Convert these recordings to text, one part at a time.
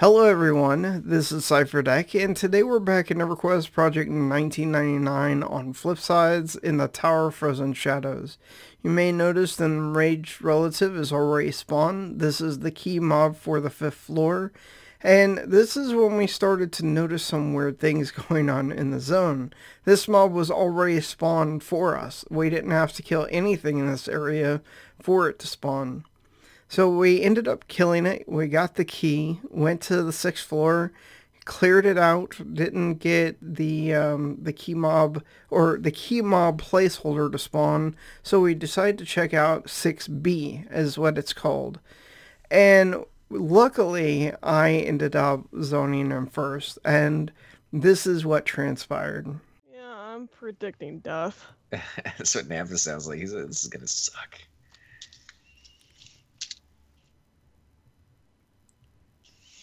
Hello everyone, this is CipherDec, and today we're back in EverQuest Project 1999 on Flipsides in the Tower Frozen Shadows. You may notice the enraged relative is already spawned. This is the key mob for the fifth floor, and this is when we started to notice some weird things going on in the zone. This mob was already spawned for us. We didn't have to kill anything in this area for it to spawn. So we ended up killing it. We got the key, went to the sixth floor, cleared it out, didn't get the um, the key mob or the key mob placeholder to spawn. So we decided to check out 6B is what it's called. And luckily I ended up zoning him first and this is what transpired. Yeah, I'm predicting death. That's what Nampus sounds like. He's like, this is gonna suck.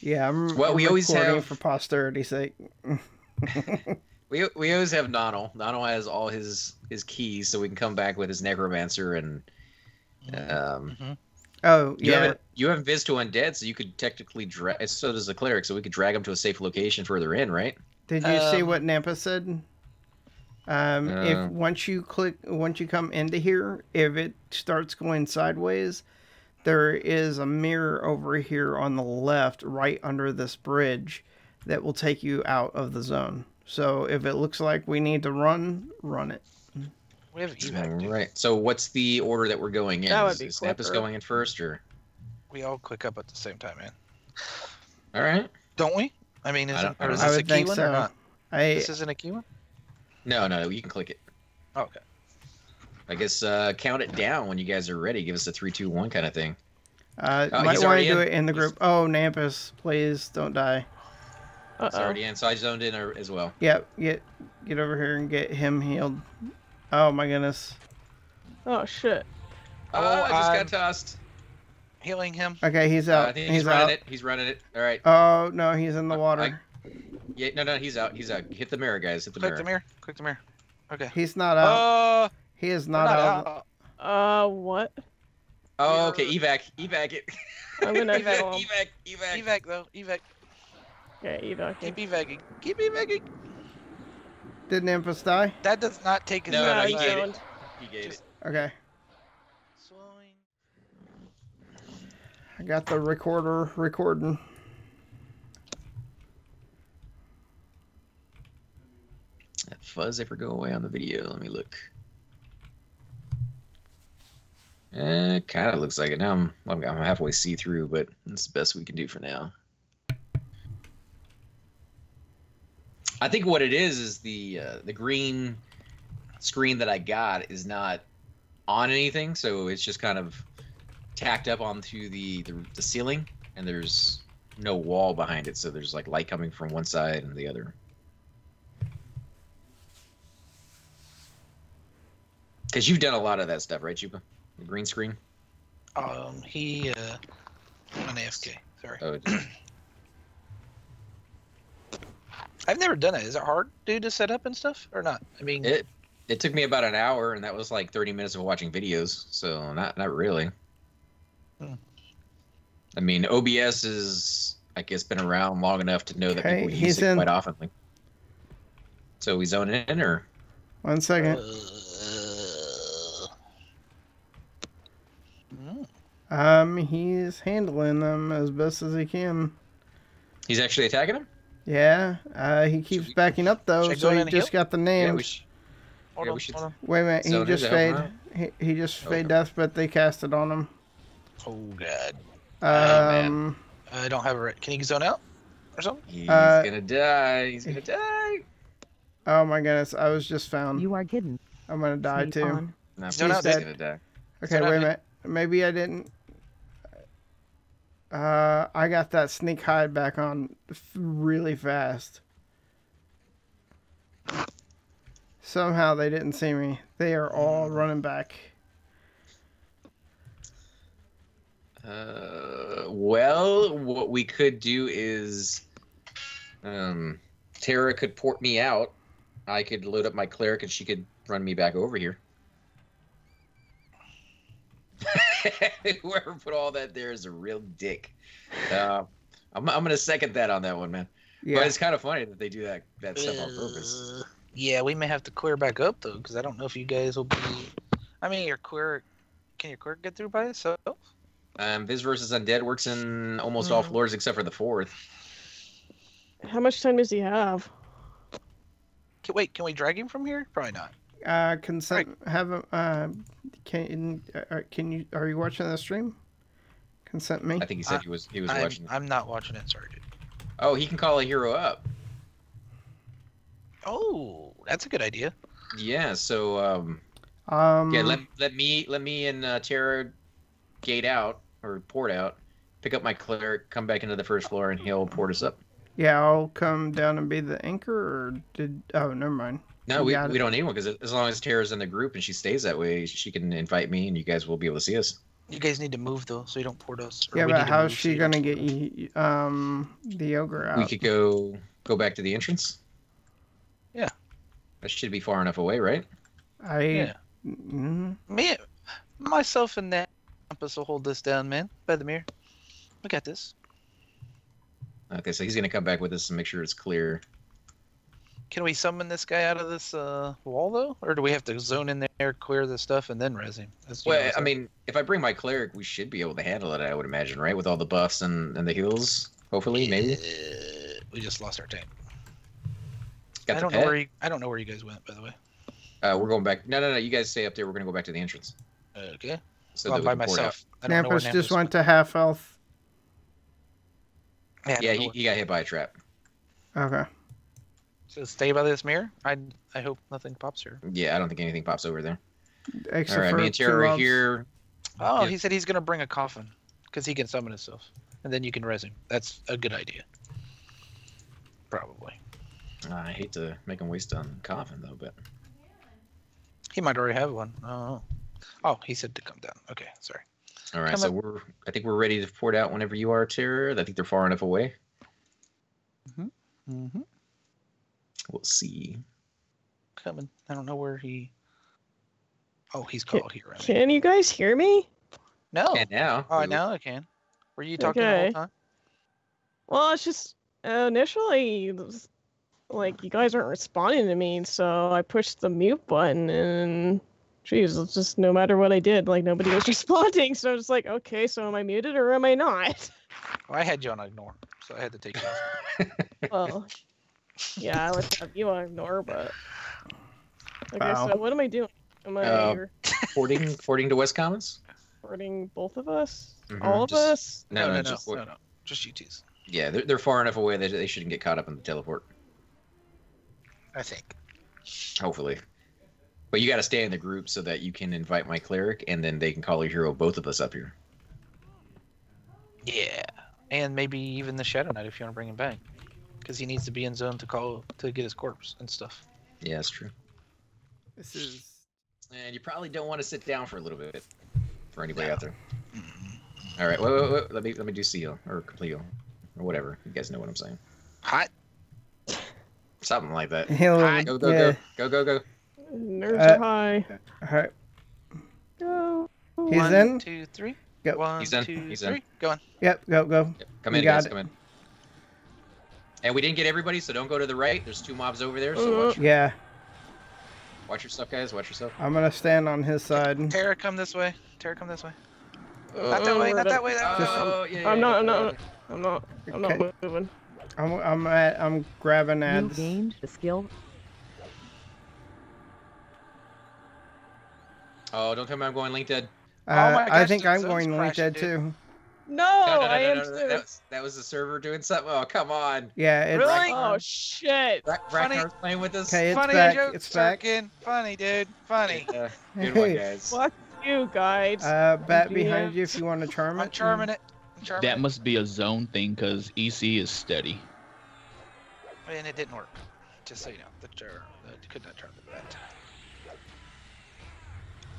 Yeah, I'm Well, we always have- for posterity's sake. We we always have Nonnel. Nonnel has all his his keys, so we can come back with his necromancer and um. Mhm. Oh, You yeah. have you have Viz to undead, so you could technically drag. So does the cleric, so we could drag him to a safe location further in, right? Did you see Um, what Nampus said? Um, Uh. if once you click, once you come into here, if it starts going sideways, there is a mirror over here on the left, right under this bridge, that will take you out of the zone. So if it looks like we need to run, run it. We have evac. dude. Right. So what's the order that we're going in? That would Is- be is Nampus quicker. going in first, or We all click up at the same time, man. all right? Don't we? I mean, is, I it, or is this a key one so. or not? I This isn't a key one? No, no, you can click it. Oh, okay. I guess uh, count it down when you guys are ready. Give us a three, two, one kind of thing. uh, Oh, might want to do in. it in the He's- group. Oh, Nampus, please don't die. Uh It's already in, so I zoned in uh, as well. Yep, get get over here and get him healed. Oh my goodness. Oh shit. Oh, Oh, I just I'm- got tossed. Healing him. Okay, he's Uh, out. I think he's he's, running out. it. He's running it. All right. Oh no, he's in the Uh, water. I- Yeah, no, no, he's out. He's out. Hit the mirror, guys. Hit the Click mirror. the mirror. Click the mirror. Okay. He's not out. Uh, he is we're not, out. out. Uh, what? Oh, okay. Evac. Evac it. I'm gonna evac, kill him. evac. Evac. Evac though. Evac. Okay, evac. Keep evacing. Keep evacing. Did Nampus die? That does not take his No, time no, Yeah, he he's gave it. He gave it. Okay. Slowing. I got the recorder recording. That fuzz ever go away on the video? Let me look. Eh, kind of looks like it now. I'm, I'm halfway see through, but it's the best we can do for now. I think what it is is the uh, the green screen that I got is not on anything, so it's just kind of tacked up onto the, the the ceiling, and there's no wall behind it, so there's like light coming from one side and the other. Because you've done a lot of that stuff, right, Chupa? The green screen. Um, he, uh, I'm an AFK. Sorry. Oh, I've never done it. Is it hard, dude, to set up and stuff, or not? I mean, it it took me about an hour, and that was like thirty minutes of watching videos. So not not really. Hmm. I mean, OBS is I guess been around long enough to know that people use it in. quite often. So we zone in, or One second. uh, mm, Um, he's handling them as best as he can. he's actually attacking him? Yeah. Uh, he keeps we- backing up though, so he just heal? got the Yeah, names. we should. hold Yeah, on, we should- hold on. Wait a minute, he just to fade. He, he just Okay. fade death, but they cast it on him. Oh god. Oh, man. Um, I don't have a. re- Can you zone out or something? He's Uh, gonna die. He's gonna die. oh my goodness, I was just found. You are kidding. I'm gonna die Sleep too. on. No, Zone he's out, just dead. gonna die. Okay, So wait a minute. Maybe I didn't. Uh, I got that sneak hide back on really fast. Somehow they didn't see me. They are all running back. Uh, well, what we could do is, um, Tara could port me out. I could load up my cleric, and she could run me back over here. Whoever put all that there is a real dick. Uh, I'm, I'm gonna second that on that one, man. Yeah. But it's kind of funny that they do that that stuff on purpose. Uh, Yeah, we may have to clear back up though, because I don't know if you guys will be. I mean, your queer. Can your queer get through by itself? Um, Viz versus Undead works in almost all Mm. floors except for the fourth. How much time does he have? Can, wait, can we drag him from here? Probably not. Uh, consent. Have a. Uh, can uh, can you? Are you watching the stream? Consent me. I think he said I- he was he was I'm, watching. I'm not watching it. Sorry, dude. Oh, he can call a hero up. Oh, that's a good idea. Yeah. So um, Um. yeah, let let me let me and uh, Tara gate out or port out, pick up my cleric, come back into the first floor, and he'll port us up. Yeah, I'll come down and be the anchor, or did? Oh, never mind. No, You we, we don't need one because as long as Tara's in the group and she stays that way, she can invite me and you guys will be able to see us. You guys need to move though, so you don't port us. or Yeah, we but need how's move so she you gonna get you? Um, the ogre out. We could go go back to the entrance. Yeah. That should be far enough away, right? I. Yeah, mm, me, myself, and that campus will hold this down, man. By the mirror, we got this. Okay, so he's gonna come back with us and make sure it's clear. Can we summon this guy out of this uh, wall though, or do we have to zone in there, clear the stuff, and then res him? That's, Well, I mean, if I bring my cleric, we should be able to handle it. I would imagine, right? With all the buffs and, and the heals, hopefully, maybe. Uh, we just lost our tank. Got I don't pet. know where you. I don't know where you guys went, by the way. Uh, we're going back. No, no, no. You guys stay up there. We're gonna go back to the entrance. Okay. So Well, that I'm we by can port out. myself. I don't know Nampus just Nampus went to half health. Yeah, Yeah, he, he got hit by a trap. Okay. So stay by this mirror. I I hope nothing pops here. Yeah, I don't think anything pops over there. Except All right, for me and two Tara are here. Oh, Yeah. he said he's gonna bring a coffin because he can summon himself, and then you can res him. That's a good idea. Probably. I hate to make him waste on coffin though, but He might already have one. Oh. Oh, he said to come down. Okay, sorry. all right. Come So up- we're I think we're ready to port out whenever you are, Tara. I think they're far enough away. Mm-hmm. We'll see. Coming. I don't know where he. Oh, he's Can- called here. I mean. Can you guys hear me? No. And now. Oh, we- now I can. Were you talking the whole time? Well, it's just uh, initially, it was like you guys aren't responding to me, so I pushed the mute button, and geez, it's just no matter what I did, like nobody was responding. So I was like, okay, so am I muted or am I not? Well, I had you on ignore, so I had to take you off. Well, yeah, I would have you on ignore, but okay. Wow. So what am I doing? Am I Uh, porting porting to West Commons. recording both of us? Mhm, All of us? No, no, no, just no, no, no. Just you two. yeah, they're, they're far enough away that they shouldn't get caught up in the teleport. I think. Hopefully. But you got to stay in the group so that you can invite my cleric, and then they can call a hero both of us up here. Yeah, and maybe even the Shadow Knight if you want to bring him back, because he needs to be in zone to call to get his corpse and stuff. Yeah, that's true. This is. And you probably don't want to sit down for a little bit for anybody No. out there. All right, wait, wait, wait, let me let me do seal or complete or whatever. You guys know what I'm saying. Hot. Something like that. He'll, Hi. Go go yeah. go go go go. Nerves Uh, are high. Alright, Go. He's One, in? two, three. Yep. One, He's in, two, he's in. three. Go on. Yep. Go go. Yep, Come You in, guys. it. Come in. And we didn't get everybody, so don't go to the right. There's two mobs over there, so Uh. watch, Yeah. watch your stuff, guys. Watch yourself. I'm gonna stand on his side. Tara, come this way. Tara, come this way. Not that way. Not that way. That way. Oh, yeah, yeah, I'm not- I'm yeah. not- I'm not. I'm not moving. I'm I'm at I'm grabbing You ads. gained the skill Oh, don't tell me I'm going link dead. Uh, Oh my I think I'm going link crashing, dead too. No, No, no, no, I no, am no, no, too. That was, that was the server doing something. Oh, come on. Yeah. It's, Really? Oh shit! Ra- Funny. Ragnar's playing with us. Okay, it's Funny back. joke, It's back. Sirkin. Funny, dude. Funny. Yeah, good one, guys. Fuck you guys. Uh, bat GM. behind you if you want to charm it. I'm charming it. I'm charming That must be a zone thing because EC is steady. And it didn't work. Just so you know, the jar, the, could not charm it that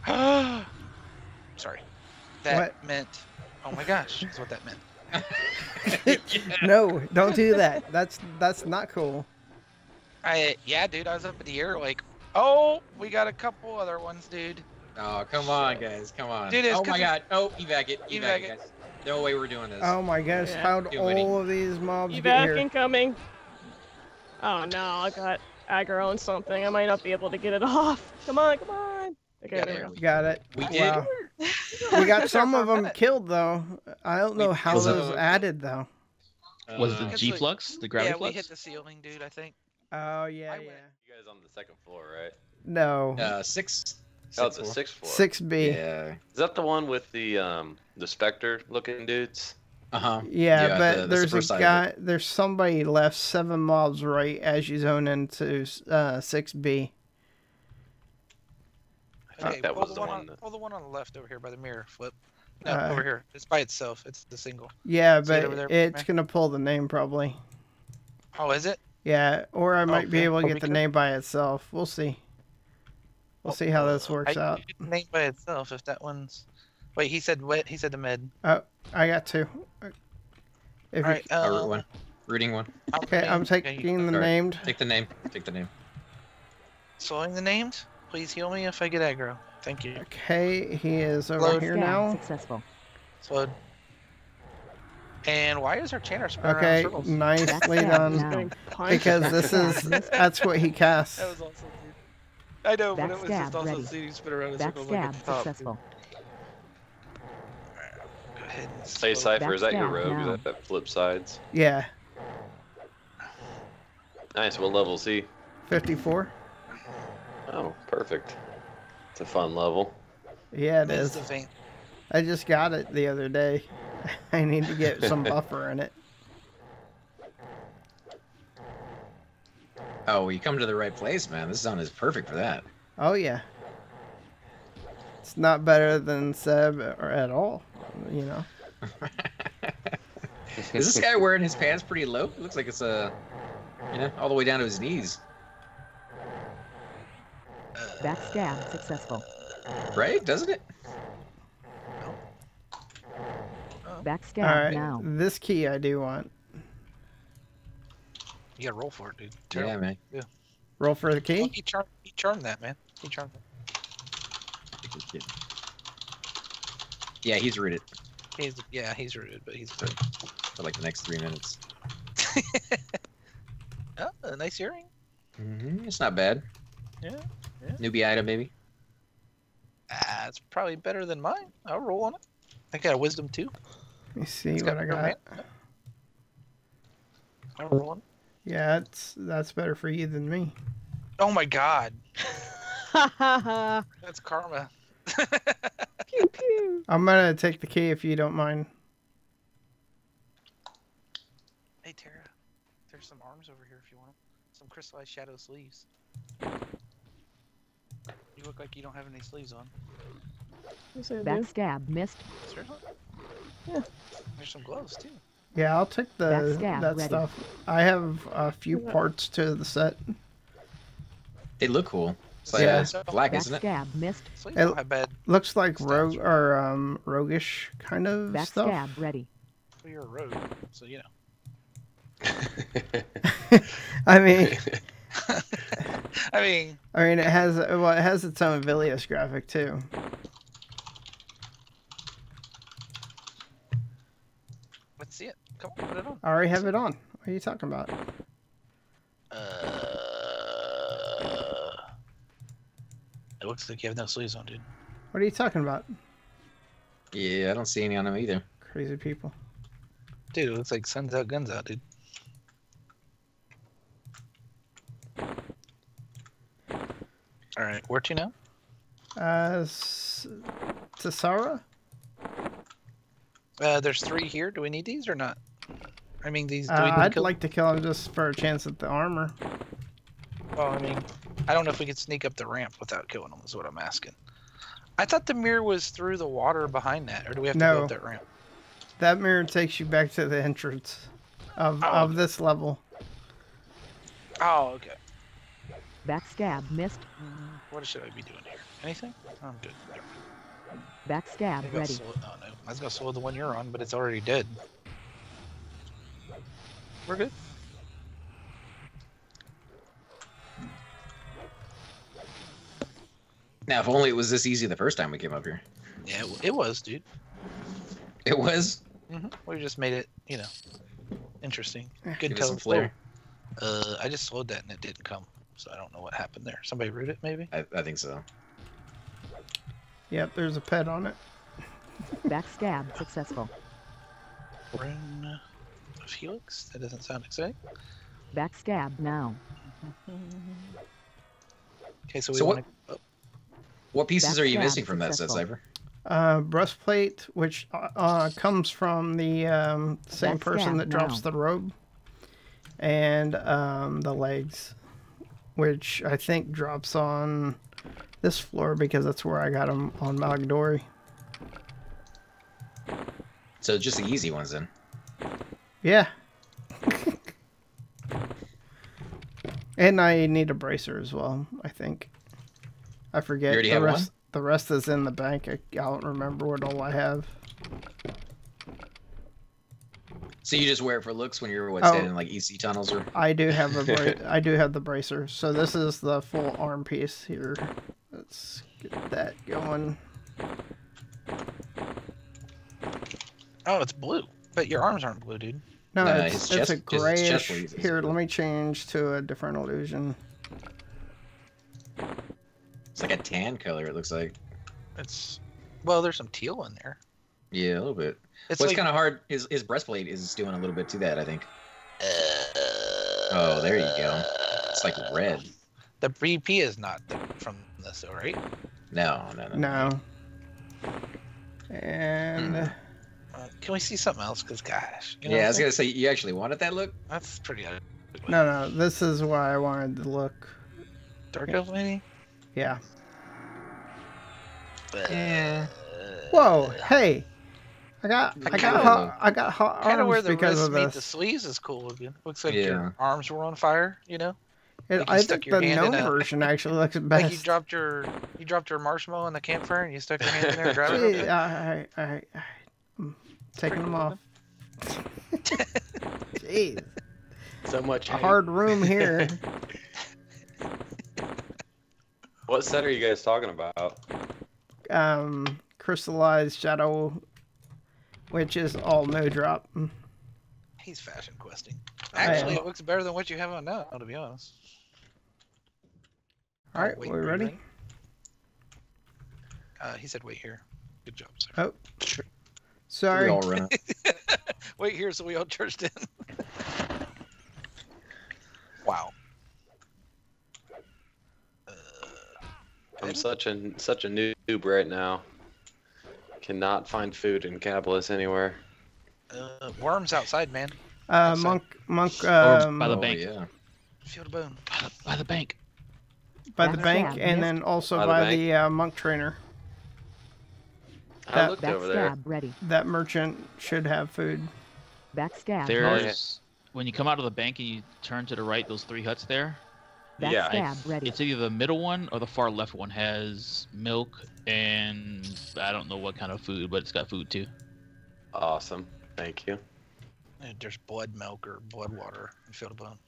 time. Sorry. That What? meant. Oh my gosh, is what that meant. No, don't do that. That's that's not cool. I yeah, dude. I was up in the air like, oh, we got a couple other ones, dude. Oh, come on, guys. Come on. Dude, oh it's oh 'cause my god. Oh, evac it. Evac, Evac it, it. guys. No way we're doing this. Oh my gosh, Yeah. how'd Too many. all of these mobs get Evac here? incoming. Oh no, I got aggro on something. I might not be able to get it off. Come on, come on. Okay, Yeah, there we there go. we Got it. We did. Wow. We got some of them killed though. I don't know We how those of 'em. added though. Was Uh, the Because G we- flux, the Yeah, gravity we flux? hit the ceiling, dude. I think. Oh yeah, I yeah. went- You guys on the second floor, right? No. uh, six. Oh, six the floor. sixth floor. Six B. Yeah, Yeah. Is that the one with the um the specter looking dudes? Uh huh. but Yeah, the- the there's a first side of guy. There's somebody left seven mobs right as you zone into uh six B. I think Okay, that pull was the the one one on, that- pull the one on the left over here by the mirror. Flip. No, Uh, over here. It's by itself. It's the single. Yeah, See but over there, it's gonna pull the name probably. Oh, is it? Yeah, or I might be Okay. able to Oh, get the could- name by itself. We'll see. We'll see how this works I, out. name by itself if that one's. Wait, he said what? He said the med. Oh, I got two. If All you- right. Uh, Uh, root one. Rooting one. Okay, I'm okay, taking the Sorry. named. Take the name. Take the name. Slowing the names. Please heal me if I get aggro. Thank you. Okay, he is over Load here Scan now. successful. Slowed. And why is our chanter spinning around Okay, circles? nicely done. now. Getting punched. Because this is that's what he casts. That was awesome. dude. I know, but it was Backstab just also ready. seeing spin around in circles like Backstab a top. successful. Go ahead and Say Cipher, is that your Backstab rogue? Is now. that, that flip sides? Yeah, Nice. What level is he? 54. Oh, perfect. It's a fun level. Yeah, it is. Miss is. I just got it the other day. I need to get some buffer in it. Oh, well, you come to the right place, man. This zone is perfect for that. Oh yeah. It's not better than Seb or at all, you know. Is this guy wearing his pants pretty low? It looks like it's uh, you know, all the way down to his knees, Backstab successful. right? Doesn't it? Backstab All right, now. this key I do want. You gotta roll for it, dude. Yeah, Terrible. man. Roll for the Oh, key. he charmed. He charmed that man. He charmed. That. Yeah, he's rooted He's yeah, he's rooted, but he's for like the next three minutes. oh, a nice earring. Mm-hmm. It's not bad. Yeah, yeah. Newbie item, maybe. Ah, it's probably better than mine. I'll roll on it. I got a wisdom too. Let me see It's what I no got. man. I'll roll on. Yeah, it's that's better for you than me. Oh my god, pew that's karma. pew. Pew. I'm gonna take the key if you don't mind. Hey Tara, there's some arms over here if you want 'em. Some crystallized shadow sleeves. You look like you don't have any sleeves on. Yes, I do. Backstab missed. Seriously? Yeah. There's some gloves too. Yeah, I'll take the Backstab that ready. stuff. I have a few Yeah. parts to the set. They look cool. It's like Yeah. it's black, isn't it? Backstab missed. It- bad. Looks like Stuff. rogue or um roguish kind of Backstab stuff. ready. Well, you're a rogue, so you know. I mean, I mean, I mean, it has well, it has its own Velious graphic too. let's see it. Come on, put it on. I already have it on. What are you talking about? Uh, it looks like you have no sleeves on, dude. What are you talking about? Yeah, I don't see any on him either. Crazy people. Dude, it looks like sun's out, guns out, dude. All right, where to now? Uh, S- Tasara? Uh, there's three here. Do we need these or not? I mean, these. Do we Uh, need I'd kill- like to kill him just for a chance at the armor. Well, I mean, I don't know if we could sneak up the ramp without killing them. Is what I'm asking. I thought the mirror was through the water behind that, or do we have to go up that ramp? That mirror takes you back to the entrance of, Oh, of okay. this level. Oh, okay. Backstab missed. What should I be doing here? Anything? Oh, I'm good. Never mind. Backstab I'll ready. slow- oh, no. I was gonna slow the one you're on, but it's already dead. We're good. Now, if only it was this easy the first time we came up here. Yeah, it, it was, dude. It was. hmm We just made it, you know, interesting. Good Give tone some flow. flair. Uh, I just slowed that and it didn't come, so I don't know what happened there. Somebody root it, maybe. I, I think so. Yep, there's a pet on it. Backstab successful. Rune of Helix. That doesn't sound exciting. Backstab now. Okay, so we So what- want to. What pieces are you missing from that set, successful. Cipher? Uh, breastplate, which uh, uh, comes from the um, same Backstab person that drops now. the robe, and um, the legs, which I think drops on this floor because that's where I got them on Magdori. So just the easy ones then. Yeah. and I need a bracer as well, I think. I forget. the have one? rest the rest is in the bank. I, I don't remember what all I have. So you just wear it for looks when you're what Oh. standing in like EC tunnels or I do have the bra- I do have the bracer. So this is the full arm piece here. Let's get that going. Oh, it's blue. But your arms aren't blue, dude. No, Nah, it's, his it's chest- a just his chest grayish. bleeds is Here, let me change to a different illusion. it's like a tan color. It looks like. It's well, there's some teal in there. Yeah, a little bit. It's What's like kind of hard is his breastplate is doing a little bit to that. I think. Oh, there you go. It's like red. the BP is not from this, though, right? No, no, no. No. And Hmm. Uh, can we see something else? Because gosh, you know, yeah, I was gonna say you actually wanted that look. that's pretty ugly. no, no, this is why I wanted to look. Dark elf, maybe. Yeah. Yeah. Whoa, hey. I got I kinda- got hot, I got hot Kind of arms where the because wrists of meet this. the sleeves is cool looking. Looks like Yeah. your arms were on fire. You know, It- like you I stuck think your the hand in gnome a- version actually looks best. like you dropped your you dropped your marshmallow in the campfire and you stuck your hand in there and grabbed it. real Gee, quick. I, I, I, I, I'm taking them off. Jeez, So much. a hate. hard room here. What set are you guys talking about? Um, crystallized shadow, which is all no drop. He's fashion questing. Actually, it looks better than what you have on now, to be honest. All right, Oh, wait, we are you ready? Uh, he said, "Wait here." Good job, sir. Oh, We sorry. We all run. Wait here, so we all charged in. wow. Uh, I'm such a such a noob right now. Cannot find food in Cabilis anywhere. uh, worms outside, man. Uh, Outside. monk, monk, um, by the Oh, bank. yeah. Field of bone. By the, by the bank. by the Backstab, bank, and missed. then also By the by bank. the uh, monk trainer. I That- looked over there. Backstab ready. That merchant should have food. Backstab. There's when you come out of the bank and you turn to the right, those three huts there. Yeah, I- Backstab ready. It's either the middle one or the far left one has milk and I don't know what kind of food, but it's got food too. Awesome. Thank you. And there's blood milk or blood water in Field of Bone.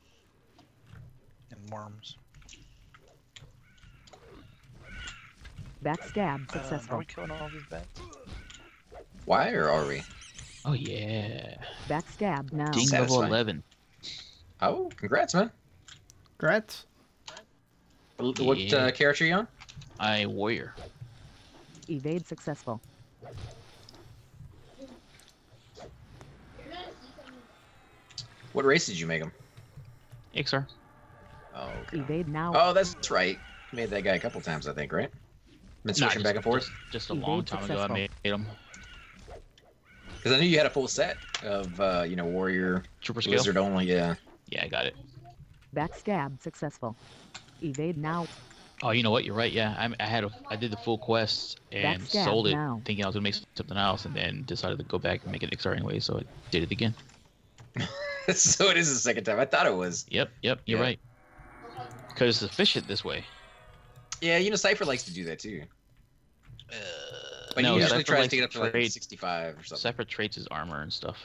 And worms. Backstab uh, are successful. we killing all these bats? Why or are we? Oh yeah. Backstab now. Ding level eleven. Oh, congrats, man. Grats. L- What Yeah. uh, character are you on? I warrior. Evade successful. What race did you make him? Iksar. Oh, okay. Evade now. oh, that's right. You made that guy a couple times, I think, right? Been Nah, switching back and forth. Just, just a Evade long time ago, I made him. Because I knew you had a full set of, uh, you know, warrior, Trooper skill. lizard only. Yeah. Yeah, I got it. Backstab successful. Evade now. Oh, you know what? You're right. Yeah, I, I had a, I did the full quest and Backstab sold it, now. thinking I was gonna make something else, and then decided to go back and make it Iksar anyway. So I did it again. so it is the second time. I thought it was. Yep, yep. You're Yeah. right. Because it's efficient this way. Yeah, you know, Cipher likes to do that too. Uh, But No, he usually Cipher tries to get up to to like trade- 65 or something. Cipher traits his armor and stuff.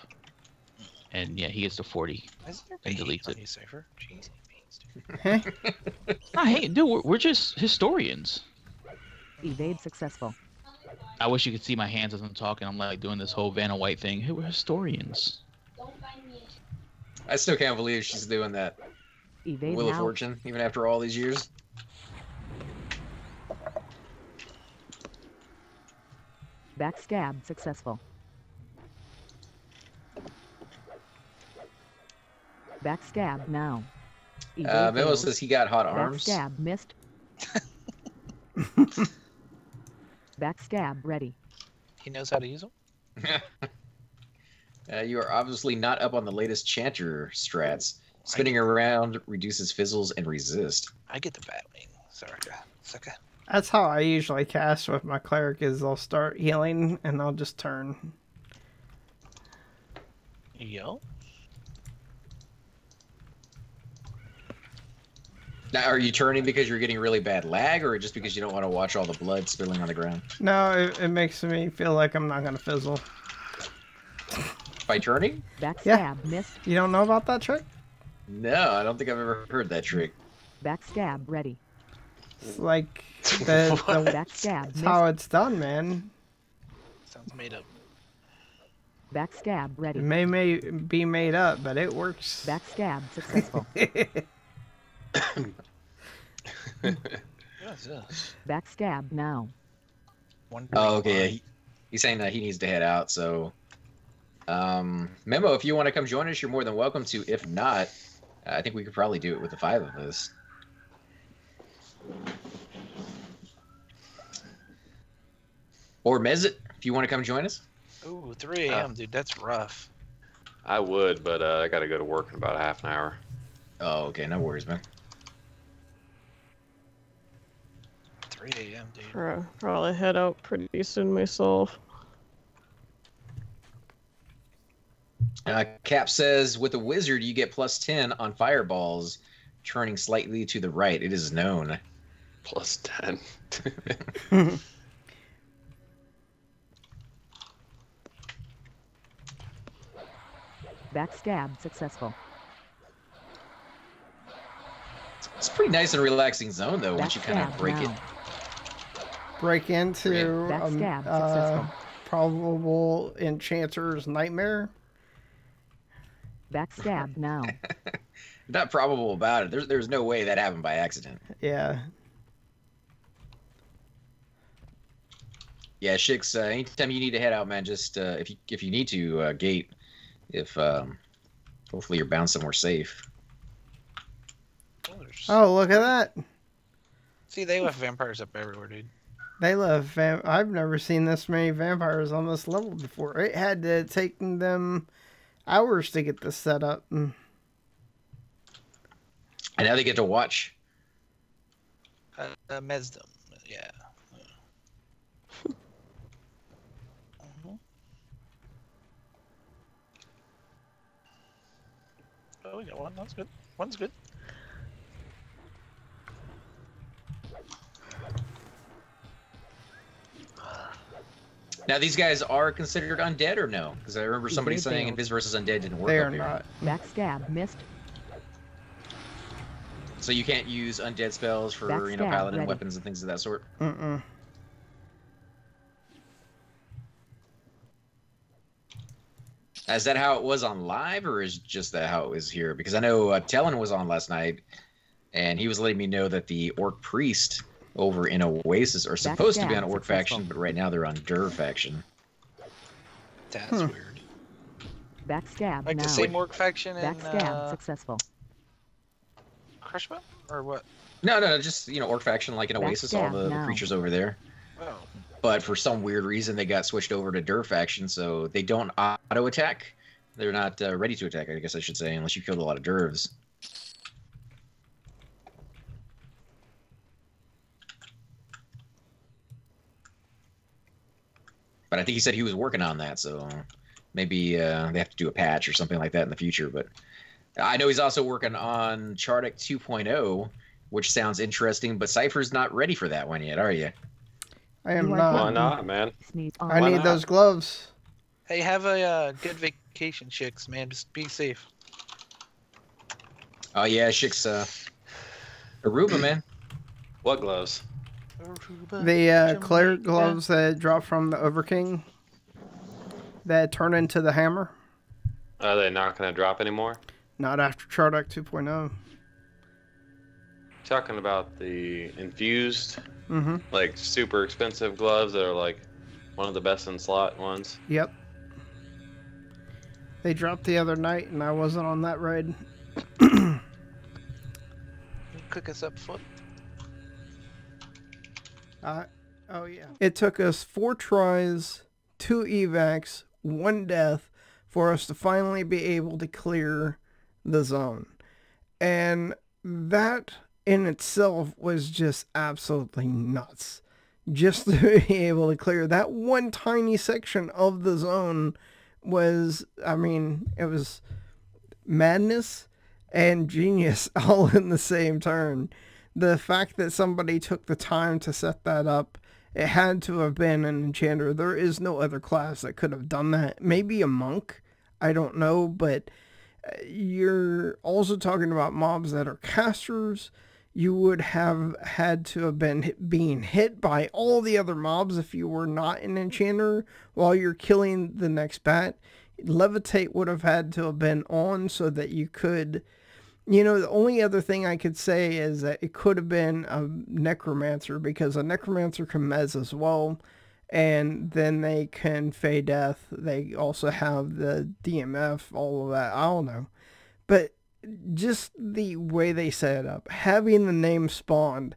And yeah, he gets to 40. Is there And pain deletes it. Cipher? Jeez, pains, dude. Heh. Ah, hey, dude, we're, we're just historians. Evade successful. I wish you could see my hands as I'm talking. I'm like doing this whole Vanna White thing. Hey, we're historians. I still can't believe she's doing that Evade Wheel of. Fortune, even after all these years. Backstab successful. Backstab now. Evade Uh, Memo says he got hot arms. Backstab missed. Backstab ready. He knows how to use them. Uh, you are obviously not up on the latest Chanter strats. Spinning around reduces fizzles and resist. I get the bat wing. Sorry, sucker. That's how I usually cast with my cleric is I'll start healing and I'll just turn. Yo. Now, are you turning because you're getting really bad lag, or just because you don't want to watch all the blood spilling on the ground? No, it, it makes me feel like I'm not gonna fizzle. By turning? Backstab missed. You don't know about that trick? No, I don't think I've ever heard that trick. Backstab ready. It's like the, the, Backstab that's how it's done, man. Sounds made up. Backstab It ready. may may be made up, but it works. Backstab successful. What's this? Backstab now. One Oh, green okay. yeah. He, he's saying that he needs to head out. So, um, Memo, if you want to come join us, you're more than welcome to. If not, uh, I think we could probably do it with the five of us. Or Mezit, if you want to come join us. Ooh, 3 a.m., dude. That's rough. I would, but uh, I got to go to work in about a half an hour. Oh, okay. No worries, man. 3 a.m., dude. Pro- Probably head out pretty soon myself. Uh, Cap says, with a wizard, you get plus 10 on fireballs, turning slightly to the right. It is known. Plus 10. Backstab successful. It's a pretty nice and relaxing zone, though, once you kind of Backstab break it. Now. Break into um, Backstab uh, successful. probable enchanter's nightmare. Backstab now. Not probable about it. There's, there's no way that happened by accident. Yeah. Yeah, Shix. Uh, anytime you need to head out, man, just uh, if you if you need to uh, gate, if um, hopefully you're bound somewhere safe. Oh, Oh, look at that. See, they left vampires up everywhere, dude. They love. Vam- I've never seen this many vampires on this level before. It had to take them hours to get this set up. Mm. And now they get to watch. Uh, uh, Mesdom. Yeah. Oh, we got one. That's good. One's good. Now these guys are considered undead or no? Because I remember somebody They saying failed. Invis versus undead didn't work They up are here. not. Backstab missed. So you can't use undead spells for you know Backstab, paladin ready. weapons and things of that sort. Mm-mm. Is that how it was on live, or is just that how it was here? Because I know uh, Talon was on last night, and he was letting me know that the Orc Priest over in Oasis are supposed to be on Orc faction, but right now they're on Dur faction. That's Hmm. weird. Backstab Like now. the same orc faction in Backstab uh, successful. Crushma? Or what? No, no, just you know Orc faction like in Oasis, all the, the creatures over there. Oh. But for some weird reason, they got switched over to Dur faction, so they don't auto attack. They're not uh, ready to attack, I guess I should say, unless you killed a lot of Durvs. But I think he said he was working on that, so maybe uh, they have to do a patch or something like that in the future. But I know he's also working on Chardok 2.0, which sounds interesting. But Cipher's not ready for that one yet, are you? I am You are not. Why not, man? I. Why need not? those gloves. Hey, have a uh, good vacation, chicks, man. Just be safe. Oh yeah, Shik's uh, Aruba man. What gloves? Aruba. The uh, cleric gloves that drop from the Overking that turn into the hammer. Are they not going to drop anymore? Not after Chardok 2.0. Talking about the infused, Mm-hmm. like super expensive gloves that are like one of the best in slot ones. Yep. They dropped the other night, and I wasn't on that raid. Cook us up foot. Uh, oh yeah. It took us four tries, two evacs, one death for us to finally be able to clear the zone. And that in itself was just absolutely nuts. Just to be able to clear that one tiny section of the zone was, I mean, it was madness and genius all in the same turn. The fact that somebody took the time to set that up, it had to have been an enchanter. There is no other class that could have done that. Maybe a monk, I don't know, but uh, you're also talking about mobs that are casters. You would have had to have been hit, being hit by all the other mobs if you were not an enchanter while you're killing the next bat. Levitate would have had to have been on so that you could you know, the only other thing I could say is that it could have been a necromancer because a necromancer can mez as well. And then they can feign death. They also have the DMF, all of that. I don't know. But just the way they set it up, having the name spawned,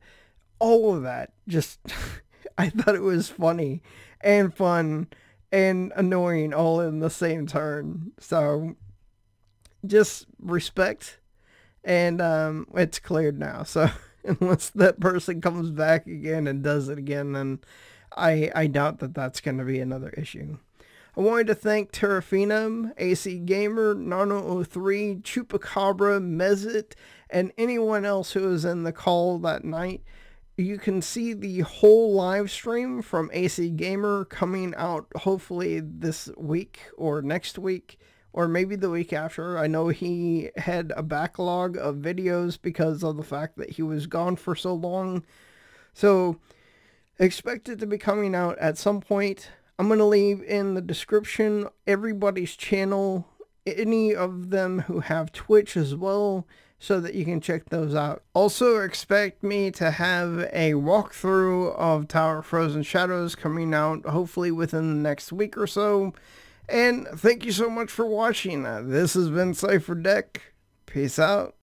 all of that, just, I thought it was funny and fun and annoying all in the same turn. So, just respect and um, it's cleared now. So unless that person comes back again and does it again, then I I doubt that that's going to be another issue. I wanted to thank Terra Feena, AC Gamer, Nonnel03, Chupacabra, Mezit, and anyone else who was in the call that night. You can see the whole live stream from AC Gamer coming out hopefully this week or next week or maybe the week after. I know he had a backlog of videos because of the fact that he was gone for so long. So expect it to be coming out at some point. I'm going to leave in the description everybody's channel, any of them who have Twitch as well, so that you can check those out. Also expect me to have a walkthrough of Tower of Frozen Shadows coming out hopefully within the next week or so. And thank you so much for watching. Uh, This has been Cipher Dec. Peace out.